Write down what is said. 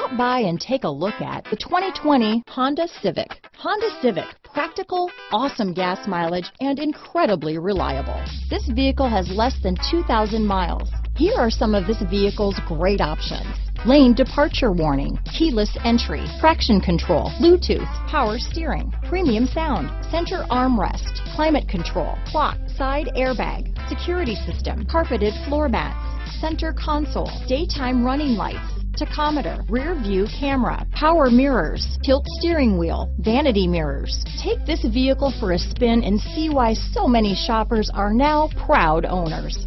Stop by and take a look at the 2020 Honda Civic. Honda Civic, practical, awesome gas mileage, and incredibly reliable. This vehicle has less than 2,000 miles. Here are some of this vehicle's great options. Lane departure warning, keyless entry, traction control, Bluetooth, power steering, premium sound, center armrest, climate control, clock, side airbag, security system, carpeted floor mats, center console, daytime running lights, tachometer, rear view camera, power mirrors, tilt steering wheel, vanity mirrors. Take this vehicle for a spin and see why so many shoppers are now proud owners.